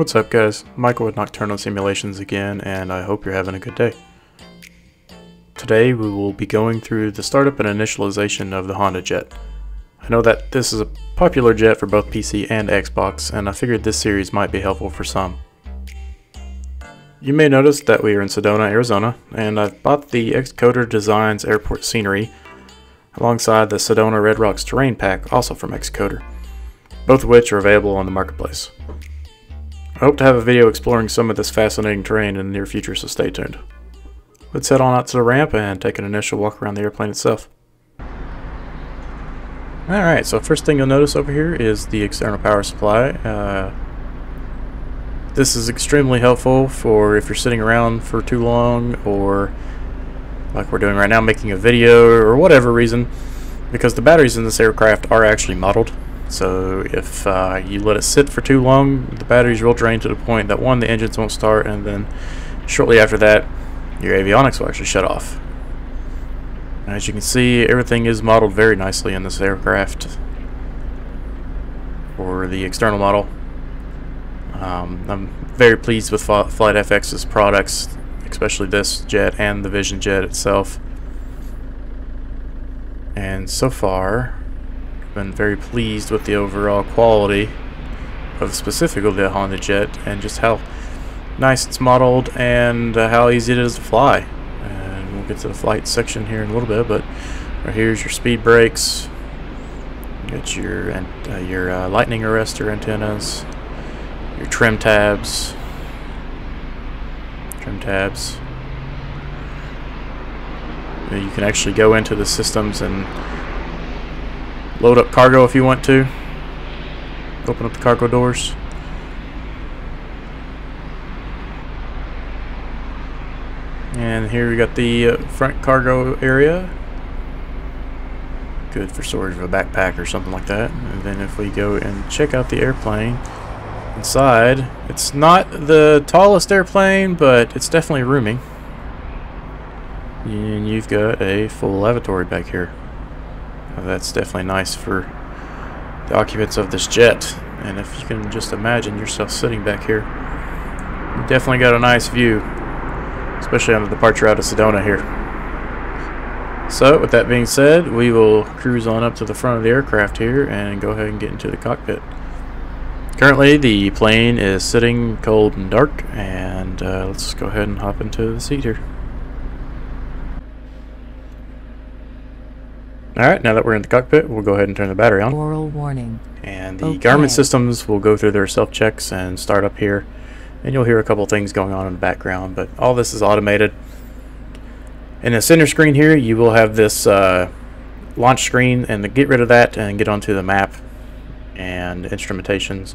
What's up guys, Michael with Nocturnal Simulations again and I hope you're having a good day. Today we will be going through the startup and initialization of the Honda Jet. I know that this is a popular jet for both PC and Xbox and I figured this series might be helpful for some. You may notice that we are in Sedona, Arizona and I've bought the X-Codr Designs Airport Scenery alongside the Sedona Red Rocks Terrain Pack also from X-Codr, both of which are available on the marketplace. I hope to have a video exploring some of this fascinating terrain in the near future, so stay tuned. Let's head on out to the ramp and take an initial walk around the airplane itself. Alright, so first thing you'll notice over here is the external power supply. Uh, this is extremely helpful for if you're sitting around for too long or like we're doing right now making a video or whatever reason because the batteries in this aircraft are actually modeled so if uh, you let it sit for too long, the batteries will drain to the point that one, the engines won't start, and then shortly after that, your avionics will actually shut off. As you can see, everything is modeled very nicely in this aircraft for the external model. Um, I'm very pleased with FlightFX's products, especially this jet and the Vision jet itself. And so far, been very pleased with the overall quality of specifically the Honda Jet and just how nice it's modeled and uh, how easy it is to fly. And we'll get to the flight section here in a little bit, but right here's your speed brakes. You got your uh, your uh, lightning arrestor antennas, your trim tabs, trim tabs. You can actually go into the systems and Load up cargo if you want to. Open up the cargo doors. And here we got the uh, front cargo area. Good for storage of a backpack or something like that. And then if we go and check out the airplane inside, it's not the tallest airplane, but it's definitely roomy. And you've got a full lavatory back here. That's definitely nice for the occupants of this jet. And if you can just imagine yourself sitting back here, you definitely got a nice view, especially on the departure out of Sedona here. So, with that being said, we will cruise on up to the front of the aircraft here and go ahead and get into the cockpit. Currently, the plane is sitting cold and dark, and uh, let's go ahead and hop into the seat here. Alright, now that we're in the cockpit, we'll go ahead and turn the battery on. Aural warning. And the okay. Garmin systems will go through their self-checks and start up here. And you'll hear a couple things going on in the background, but all this is automated. In the center screen here, you will have this uh, launch screen, and to get rid of that and get onto the map and instrumentations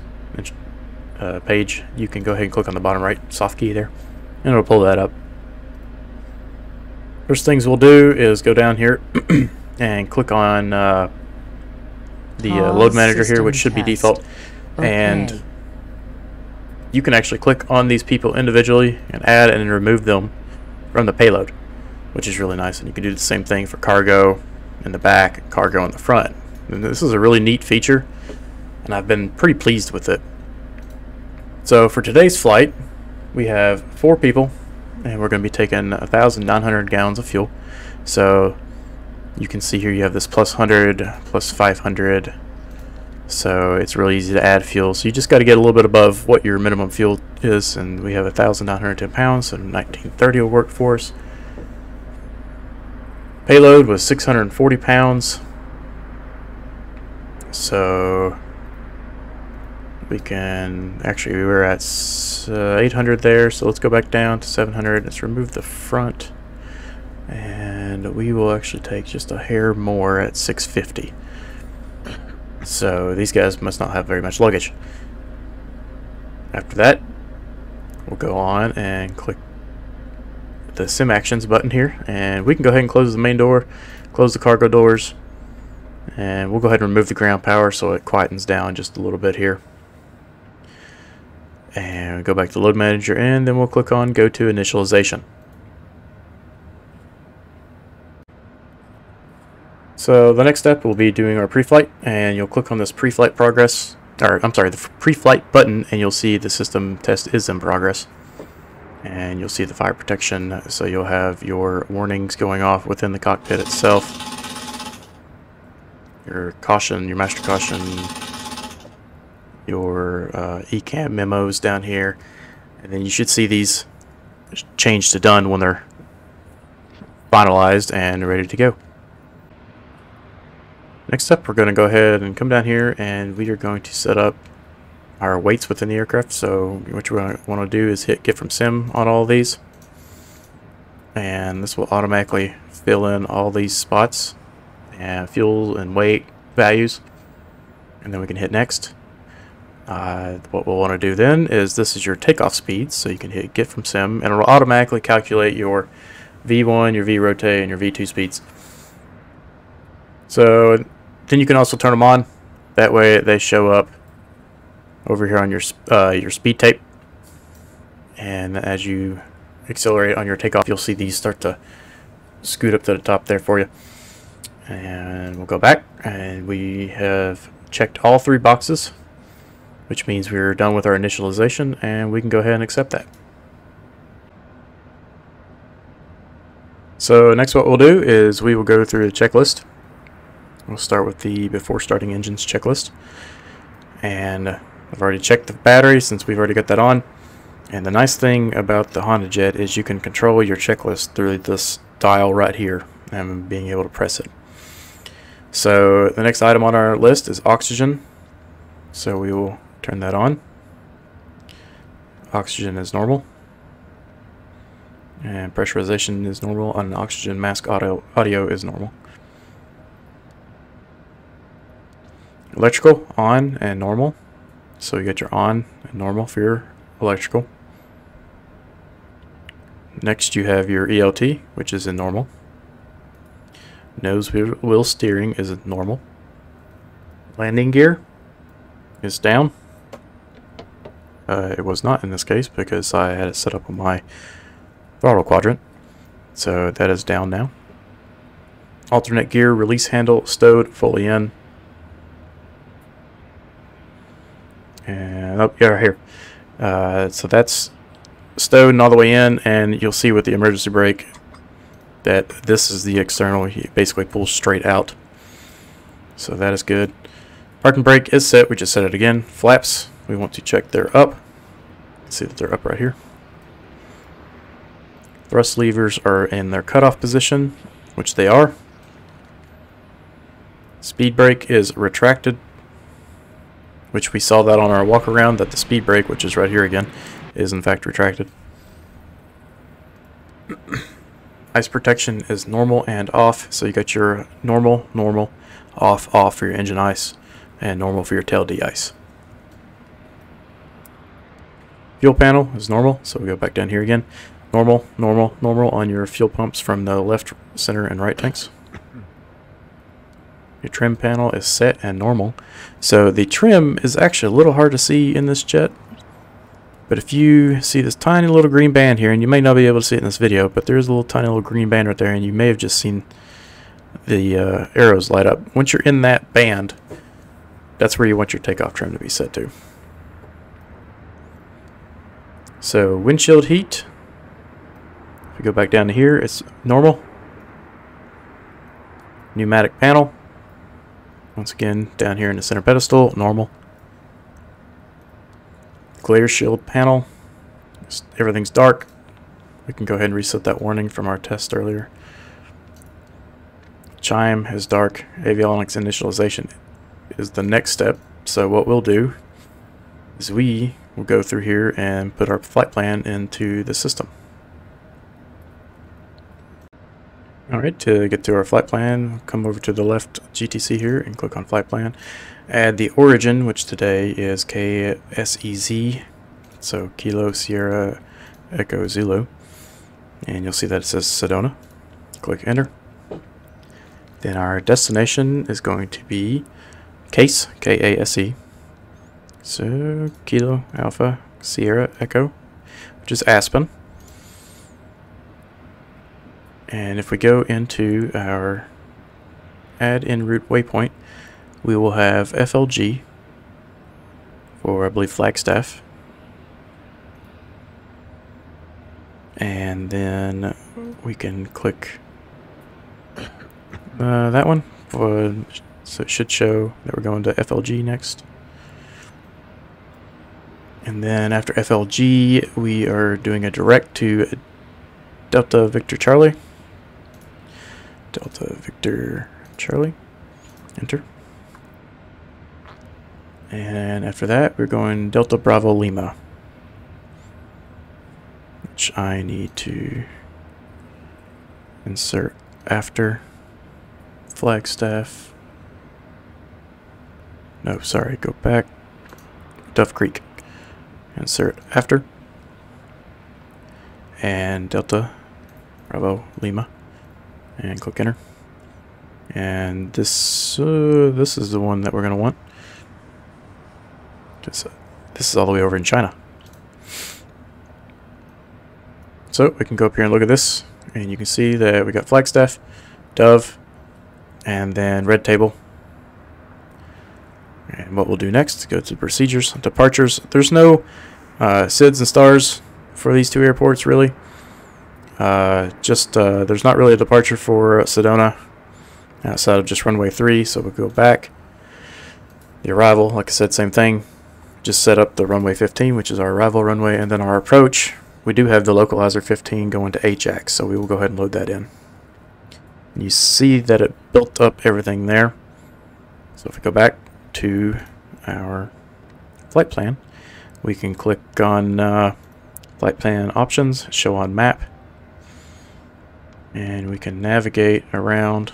uh, page, you can go ahead and click on the bottom right soft key there, and it'll pull that up. First things we'll do is go down here and click on uh, the uh, load manager here, which should test. be default. Okay. And you can actually click on these people individually and add and remove them from the payload, which is really nice. And you can do the same thing for cargo in the back, cargo in the front. And this is a really neat feature, and I've been pretty pleased with it. So for today's flight, we have four people, and we're going to be taking 1,900 gallons of fuel. So you can see here you have this plus 100 plus 500 so it's really easy to add fuel. So you just got to get a little bit above what your minimum fuel is and we have 1,910 pounds and 1930 will work for us. Payload was 640 pounds. So we can actually we were at uh, 800 there so let's go back down to 700 let's remove the front and we will actually take just a hair more at 650 so these guys must not have very much luggage. After that we'll go on and click the sim actions button here. And we can go ahead and close the main door close the cargo doors and we'll go ahead and remove the ground power so it quietens down just a little bit here. And go back to load manager and then we'll click on go to initialization So the next step will be doing our pre-flight and you'll click on this pre-flight progress or I'm sorry, the pre-flight button, and you'll see the system test is in progress. And you'll see the fire protection, so you'll have your warnings going off within the cockpit itself. Your caution, your master caution, your uh, ECAM memos down here, and then you should see these change to done when they're finalized and ready to go. Next up, we're going to go ahead and come down here and we are going to set up our weights within the aircraft. So what you want to do is hit get from sim on all these. And this will automatically fill in all these spots and fuel and weight values. And then we can hit next. Uh, what we'll want to do then is this is your takeoff speed. So you can hit get from sim and it will automatically calculate your V1, your V rotate, and your V2 speeds. So then you can also turn them on. That way they show up over here on your uh, your speed tape. And as you accelerate on your takeoff, you'll see these start to scoot up to the top there for you. And we'll go back and we have checked all three boxes, which means we're done with our initialization and we can go ahead and accept that. So next what we'll do is we will go through the checklist We'll start with the before starting engines checklist. And I've already checked the battery since we've already got that on. And the nice thing about the Honda Jet is you can control your checklist through this dial right here and being able to press it. So the next item on our list is oxygen. So we will turn that on. Oxygen is normal. And pressurization is normal. And oxygen mask audio, audio is normal. Electrical, on and normal. So you get your on and normal for your electrical. Next you have your ELT, which is in normal. Nose wheel steering is normal. Landing gear is down. Uh, it was not in this case because I had it set up on my throttle quadrant. So that is down now. Alternate gear release handle stowed fully in. And oh, yeah, right here. Uh, so that's stowed all the way in, and you'll see with the emergency brake that this is the external. He basically pulls straight out. So that is good. Parking brake is set. We just set it again. Flaps, we want to check they're up. See that they're up right here. Thrust levers are in their cutoff position, which they are. Speed brake is retracted which we saw that on our walk around that the speed brake, which is right here again, is in fact retracted. ice protection is normal and off, so you got your normal, normal, off, off for your engine ice, and normal for your tail de-ice. Fuel panel is normal, so we go back down here again. Normal, normal, normal on your fuel pumps from the left, center, and right tanks. Your trim panel is set and normal. So the trim is actually a little hard to see in this jet. But if you see this tiny little green band here, and you may not be able to see it in this video, but there's a little tiny little green band right there, and you may have just seen the uh, arrows light up. Once you're in that band, that's where you want your takeoff trim to be set to. So windshield heat, if we go back down to here, it's normal. Pneumatic panel, once again, down here in the center pedestal, normal. Glare shield panel, everything's dark. We can go ahead and reset that warning from our test earlier. Chime is dark. Avionics initialization is the next step. So what we'll do is we will go through here and put our flight plan into the system. Alright, to get to our flight plan, come over to the left GTC here and click on flight plan. Add the origin, which today is KSEZ, so Kilo Sierra Echo Zulu. And you'll see that it says Sedona. Click enter. Then our destination is going to be Case, K-A-S-E. So, Kilo Alpha Sierra Echo, which is Aspen. And if we go into our add in route waypoint, we will have FLG for, I believe, Flagstaff. And then we can click uh, that one. For, so it should show that we're going to FLG next. And then after FLG, we are doing a direct to Delta Victor Charlie. Delta Victor Charlie. Enter. And after that, we're going Delta Bravo Lima. Which I need to insert after Flagstaff. No, sorry, go back. Duff Creek. Insert after. And Delta Bravo Lima. And click enter. And this uh, this is the one that we're going to want. Just, uh, this is all the way over in China. So we can go up here and look at this. And you can see that we got Flagstaff, Dove, and then Red Table. And what we'll do next, go to procedures, departures. There's no uh, SIDS and stars for these two airports, really. Uh, just, uh, there's not really a departure for Sedona outside of just runway 3, so we'll go back. The arrival, like I said, same thing. Just set up the runway 15, which is our arrival runway, and then our approach. We do have the localizer 15 going to Ajax, so we will go ahead and load that in. And you see that it built up everything there. So if we go back to our flight plan, we can click on uh, flight plan options, show on map, and we can navigate around.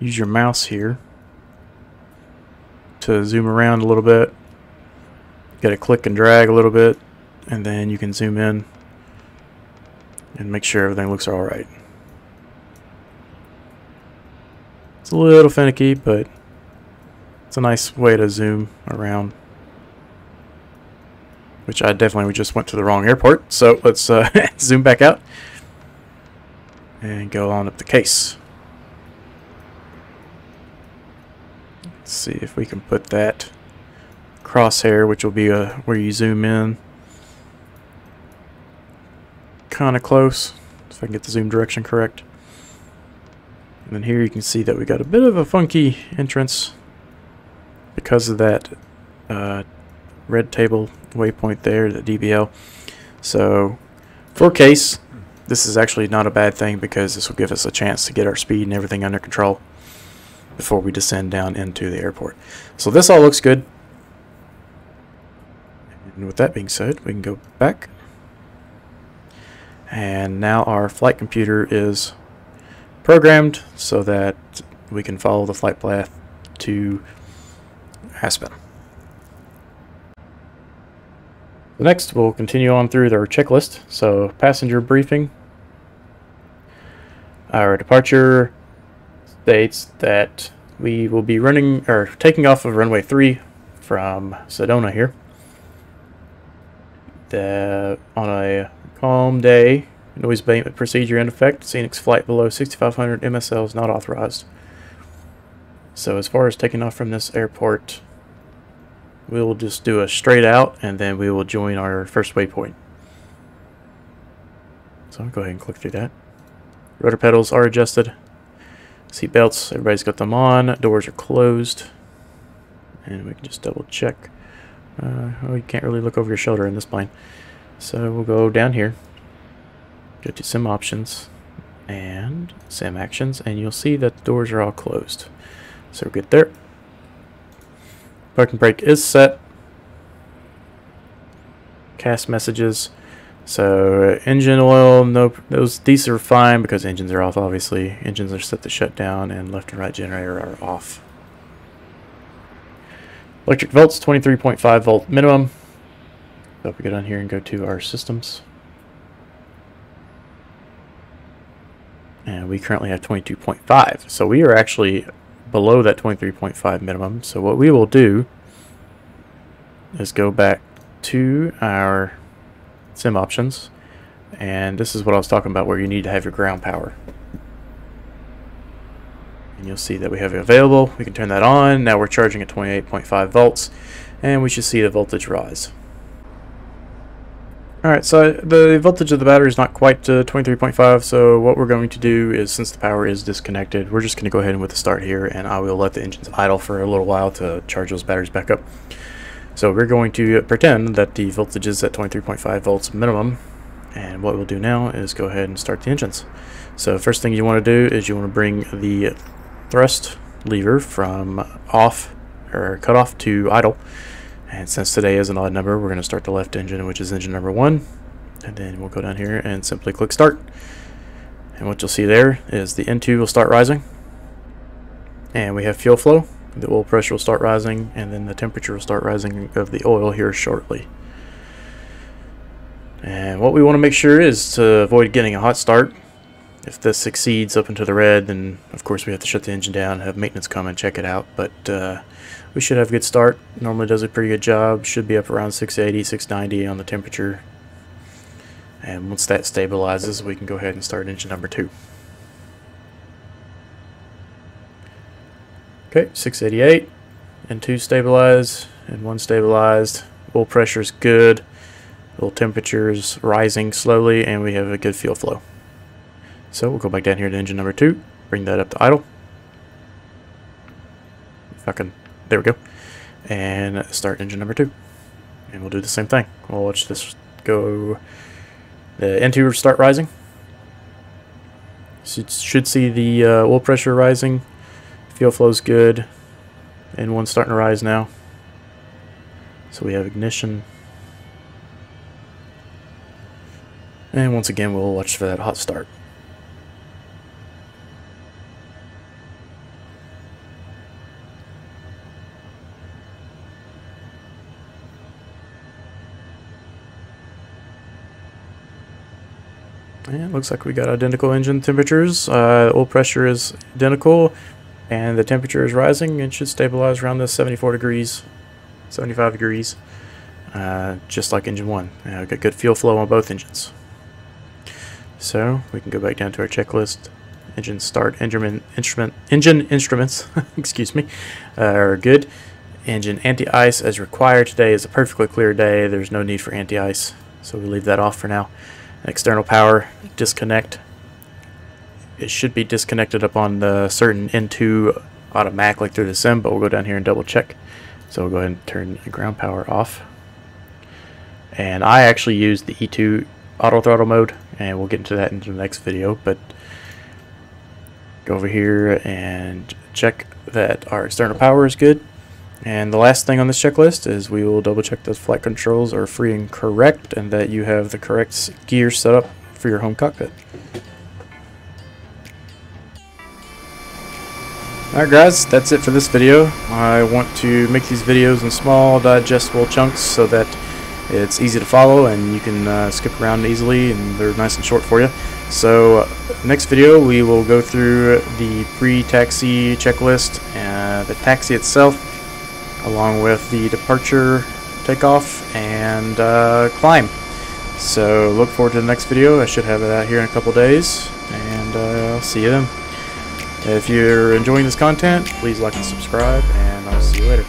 Use your mouse here to zoom around a little bit. Got to click and drag a little bit, and then you can zoom in and make sure everything looks alright. It's a little finicky, but it's a nice way to zoom around. Which I definitely we just went to the wrong airport. So let's uh, zoom back out and go on up the case. Let's see if we can put that crosshair, which will be uh, where you zoom in, kind of close, if I can get the zoom direction correct. And then here you can see that we got a bit of a funky entrance because of that uh, red table waypoint there, the DBL. So for case, this is actually not a bad thing because this will give us a chance to get our speed and everything under control before we descend down into the airport. So this all looks good. And with that being said, we can go back. And now our flight computer is programmed so that we can follow the flight path to Aspen. Next, we'll continue on through our checklist. So, passenger briefing. Our departure states that we will be running or taking off of runway 3 from Sedona here. The, on a calm day, Noise abatement procedure in effect. Scenic flight below 6500 MSL is not authorized. So as far as taking off from this airport, we will just do a straight out and then we will join our first waypoint. So I'll go ahead and click through that. Rudder pedals are adjusted. Seat belts, everybody's got them on. Doors are closed. And we can just double check. Uh, oh, you can't really look over your shoulder in this plane. So we'll go down here. Go to sim options and sim actions and you'll see that the doors are all closed. So we're good there. Parking brake is set. CAS messages. So engine oil, no, those these are fine because engines are off. Obviously, engines are set to shut down, and left and right generator are off. Electric volts, 23.5 volt minimum. So if we go down here and go to our systems. and we currently have 22.5 so we are actually below that 23.5 minimum. So what we will do is go back to our sim options. And this is what I was talking about where you need to have your ground power. And you'll see that we have it available. We can turn that on. Now we're charging at 28.5 volts and we should see the voltage rise. Alright, so the voltage of the battery is not quite uh, 23.5, so what we're going to do is, since the power is disconnected, we're just going to go ahead and with the start here, and I will let the engines idle for a little while to charge those batteries back up. So we're going to pretend that the voltage is at 23.5 volts minimum, and what we'll do now is go ahead and start the engines. So first thing you want to do is you want to bring the thrust lever from off, or cut off to idle, and since today is an odd number, we're going to start the left engine, which is engine number one. And then we'll go down here and simply click start. And what you'll see there is the N2 will start rising. And we have fuel flow. The oil pressure will start rising, and then the temperature will start rising of the oil here shortly. And what we want to make sure is to avoid getting a hot start. If this succeeds up into the red, then of course we have to shut the engine down, have maintenance come and check it out. But uh, we should have a good start. Normally does a pretty good job. Should be up around 680, 690 on the temperature. And once that stabilizes, we can go ahead and start engine number two. Okay, 688 and two stabilized and one stabilized. Oil pressure is good. Oil temperature is rising slowly and we have a good fuel flow. So we'll go back down here to engine number two, bring that up to idle. If I can there we go. And start engine number two. And we'll do the same thing. We'll watch this go. The N2 start rising. So should see the uh, oil pressure rising. Fuel flow's good. N1 starting to rise now. So we have ignition. And once again, we'll watch for that hot start. Looks like we got identical engine temperatures. Uh, oil pressure is identical, and the temperature is rising and should stabilize around the 74 degrees, 75 degrees, uh, just like engine 1. Uh, got good fuel flow on both engines. So we can go back down to our checklist. Engine start, instrument, instrument, engine instruments, excuse me, uh, are good. Engine anti-ice as required. Today is a perfectly clear day. There's no need for anti-ice, so we leave that off for now external power disconnect. It should be disconnected up on the certain N2 automatically through the sim, but we'll go down here and double check. So we'll go ahead and turn the ground power off. And I actually use the E2 auto throttle mode, and we'll get into that in the next video, but go over here and check that our external power is good. And the last thing on this checklist is we will double check those flight controls are free and correct and that you have the correct gear set up for your home cockpit. Alright guys, that's it for this video. I want to make these videos in small digestible chunks so that it's easy to follow and you can uh, skip around easily and they're nice and short for you. So uh, next video we will go through the pre-taxi checklist, uh, the taxi itself, along with the departure, takeoff, and uh, climb. So look forward to the next video. I should have it out here in a couple days, and uh, I'll see you then. If you're enjoying this content, please like and subscribe, and I'll see you later.